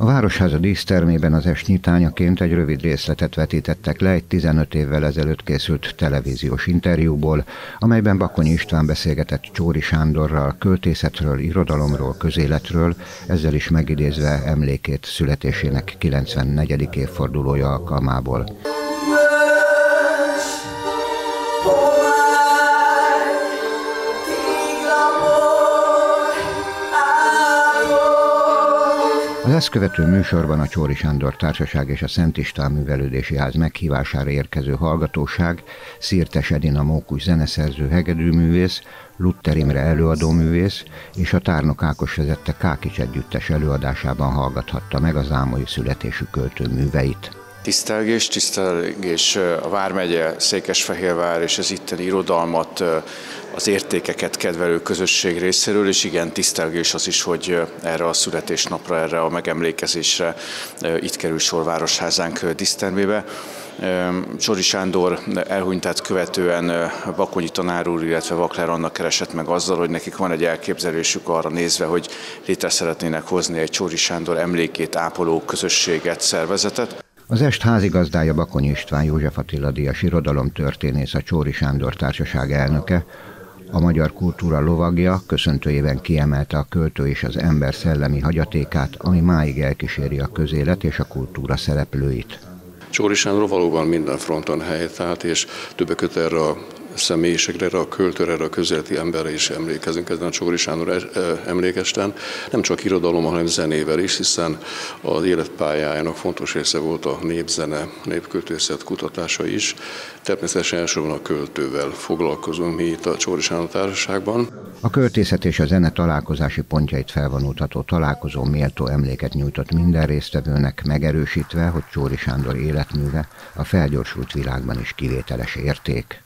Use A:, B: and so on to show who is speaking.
A: A Városháza dísztermében az est nyitányaként egy rövid részletet vetítettek le egy 15 évvel ezelőtt készült televíziós interjúból, amelyben Bakonyi István beszélgetett Csóri Sándorral költészetről, irodalomról, közéletről, ezzel is megidézve emlékét születésének 94. évfordulója alkalmából. Az ezt követő műsorban a Csóri Sándor Társaság és a Szent István Művelődési Ház meghívására érkező hallgatóság Szirtes Edina Mókus zeneszerző hegedűművész, Lutter Imre előadóművész és a Tárnok Ákos vezette Kákics együttes előadásában hallgathatta meg az ámai születésű költő műveit.
B: Tisztelgés, tisztelgés a Vármegye, Székesfehérvár és az itteni irodalmat, az értékeket kedvelő közösség részéről, és igen, tisztelgés az is, hogy erre a születésnapra, erre a megemlékezésre itt kerül sor Városházánk Disztermébe. Csori Sándor elhunytát követően Bakonyi tanár úr, illetve Vakler annak keresett meg azzal, hogy nekik van egy elképzelésük arra nézve, hogy létre szeretnének hozni egy Csori Sándor emlékét ápoló közösséget, szervezetet.
A: Az est házigazdája Bakonyi István József Attila Díjas irodalomtörténész, a Csóri Sándor Társaság elnöke, a magyar kultúra lovagja köszöntőjében kiemelte a költő és az ember szellemi hagyatékát, ami máig elkíséri a közélet és a kultúra szereplőit.
C: Csóri Sándor valóban minden fronton helytált, és többek között erre a személyiségre, a költőre, a közéleti emberre is emlékezünk ezen a Csóri Sándor emlékesten. Nem csak irodalom, hanem zenével is, hiszen az életpályájának fontos része volt a népzene, népköltőszet kutatása is. Természetesen elsősorban a költővel foglalkozunk mi itt a Csóri Sándor Társaságban.
A: A költészet és a zene találkozási pontjait felvonultató találkozó méltó emléket nyújtott minden résztvevőnek, megerősítve, hogy Csóri Sándor életműve a felgyorsult világban is kivételes érték.